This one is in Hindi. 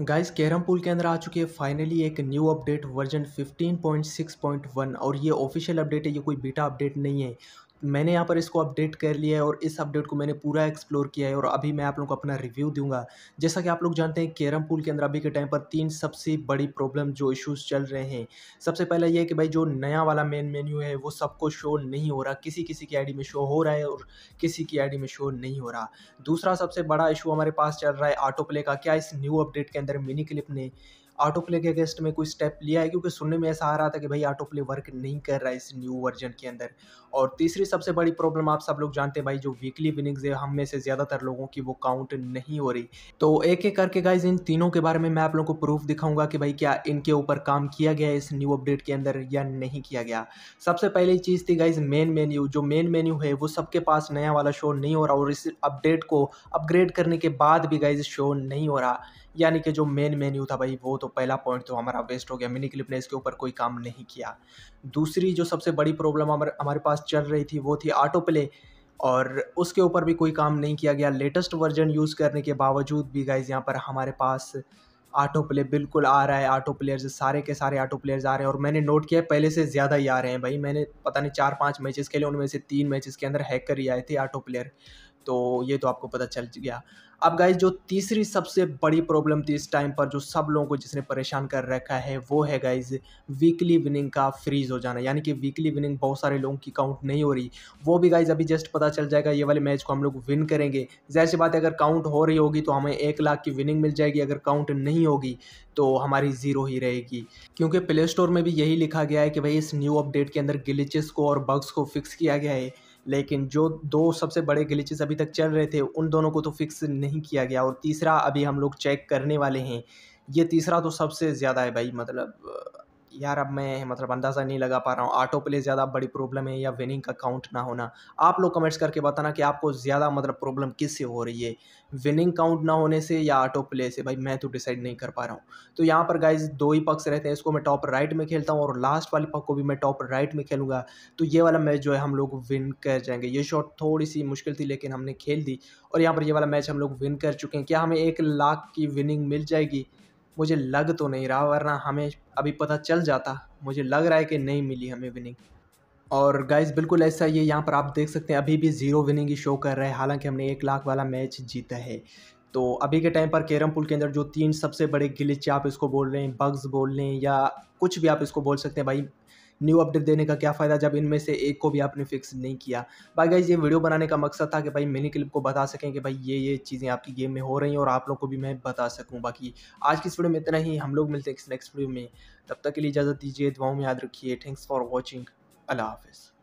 गाइस, कैरम पुल के अंदर आ चुकी है फाइनली एक न्यू अपडेट वर्जन 15.6.1 और ये ऑफिशियल अपडेट है, ये कोई बीटा अपडेट नहीं है। मैंने यहाँ पर इसको अपडेट कर लिया है और इस अपडेट को मैंने पूरा एक्सप्लोर किया है और अभी मैं आप लोगों को अपना रिव्यू दूँगा। जैसा कि आप लोग जानते हैं, कैरम पूल के अंदर अभी के टाइम पर तीन सबसे बड़ी प्रॉब्लम जो इश्यूज़ चल रहे हैं। सबसे पहला ये है कि भाई जो नया वाला मेन मेन्यू है, वो सबको शो नहीं हो रहा। किसी किसी की आईडी में शो हो रहा है और किसी की आईडी में शो नहीं हो रहा। दूसरा सबसे बड़ा इशू हमारे पास चल रहा है ऑटो प्ले का। क्या इस न्यू अपडेट के अंदर मिनी क्लिप ने ऑटो प्ले के अगेंस्ट में कोई स्टेप लिया है? क्योंकि सुनने में ऐसा आ रहा था कि भाई ऑटो प्ले वर्क नहीं कर रहा है इस न्यू वर्जन के अंदर। और तीसरी सबसे बड़ी प्रॉब्लम आप सब लोग जानते हैं भाई, जो वीकली विनिंग्स है, हम में से ज़्यादातर लोगों की वो काउंट नहीं हो रही। तो एक एक करके गाइज़ इन तीनों के बारे में मैं आप लोगों को प्रूफ दिखाऊँगा कि भाई क्या इनके ऊपर काम किया गया इस न्यू अपडेट के अंदर या नहीं किया गया। सबसे पहली चीज़ थी गाइज़ मेन मेन्यू जो मेन मेन्यू है, वो सबके पास नया वाला शो नहीं हो रहा और इस अपडेट को अपग्रेड करने के बाद भी गाइज़ शो नहीं हो रहा। यानी कि जो मेन मेन्यू था भाई, वो तो पहला पॉइंट तो हमारा वेस्ट हो गया। मिनी क्लिप ने इसके ऊपर कोई काम नहीं किया। दूसरी जो सबसे बड़ी प्रॉब्लम हमारे पास चल रही थी, वो थी ऑटो प्ले और उसके ऊपर भी कोई काम नहीं किया गया। लेटेस्ट वर्जन यूज़ करने के बावजूद भी गाइज़ यहाँ पर हमारे पास ऑटो प्ले बिल्कुल आ रहा है। ऑटो प्लेयर्स सारे के सारे ऑटो प्लेयर्स आ रहे हैं। और मैंने नोट किया है, पहले से ज़्यादा ही आ रहे हैं भाई। मैंने पता नहीं चार, पाँच मैचेस खेले, उनमें से तीन मैचेस के अंदर हैकर ही आए थे ऑटो प्लेयर तो ये तो आपको पता चल गया। अब गाइज़ जो तीसरी सबसे बड़ी प्रॉब्लम थी इस टाइम पर, जो सब लोगों को जिसने परेशान कर रखा है, वो है गाइज़ वीकली विनिंग का फ्रीज हो जाना। यानी कि वीकली विनिंग बहुत सारे लोगों की काउंट नहीं हो रही। वो भी गाइज़ अभी जस्ट पता चल जाएगा, ये वाले मैच को हम लोग विन करेंगे। जैसी बात अगर काउंट हो रही होगी तो हमें एक लाख की विनिंग मिल जाएगी। अगर काउंट नहीं होगी तो हमारी ज़ीरो ही रहेगी। क्योंकि प्ले स्टोर में भी यही लिखा गया है कि भाई, इस न्यू अपडेट के अंदर गिलिचेस को और बग्स को फिक्स किया गया है। लेकिन जो दो सबसे बड़े ग्लिचेस अभी तक चल रहे थे, उन दोनों को तो फिक्स नहीं किया गया। और तीसरा अभी हम लोग चेक करने वाले हैं। ये तीसरा तो सबसे ज़्यादा है भाई मतलब यार अब मैं मतलब अंदाज़ा नहीं लगा पा रहा हूँ। ऑटो प्ले ज़्यादा बड़ी प्रॉब्लम है या विनिंग का काउंट ना होना। आप लोग कमेंट्स करके बताना कि आपको ज़्यादा मतलब प्रॉब्लम किस से हो रही है? विनिंग काउंट ना होने से या ऑटो प्ले से? भाई मैं तो डिसाइड नहीं कर पा रहा हूँ। तो यहाँ पर गाइज़ दो ही पक्ष रहते हैं। इसको मैं टॉप राइट में खेलता हूँ और लास्ट वाले पक को भी मैं टॉप राइट में खेलूँगा। तो ये वाला मैच जो है हम लोग विन कर जाएँगे। ये शॉट थोड़ी सी मुश्किल थी लेकिन हमने खेल दी। और यहाँ पर ये वाला मैच हम लोग विन कर चुके हैं। क्या हमें एक लाख की विनिंग मिल जाएगी? मुझे लग तो नहीं रहा, वरना हमें अभी पता चल जाता। मुझे लग रहा है कि नहीं मिली हमें विनिंग और गाइस बिल्कुल ऐसा है यहाँ पर आप देख सकते हैं, अभी भी ज़ीरो विनिंग ही शो कर रहा है। हालाँकि हमने एक लाख वाला मैच जीता है। तो अभी के टाइम पर कैरम पुल के अंदर जो तीन सबसे बड़े गिलिच आप इसको बोल रहे हैं बग्स बोल रहे हैं, या कुछ भी आप इसको बोल सकते हैं, भाई न्यू अपडेट देने का क्या फ़ायदा जब इनमें से एक को भी आपने फिक्स नहीं किया? भाई गाइज़ ये वीडियो बनाने का मकसद था कि भाई मिनी क्लिप को बता सकें कि भाई ये ये चीज़ें आपकी गेम में हो रही हैं और आप लोग को भी मैं बता सकूँ। बाकी आज की इस वीडियो में इतना ही। हम लोग मिलते हैं नेक्स्ट वीडियो में। तब तक के लिए इजाज़त दीजिए, दुआओं में याद रखिए। थैंक्स फॉर वॉचिंग अल्लाह हाफिज़।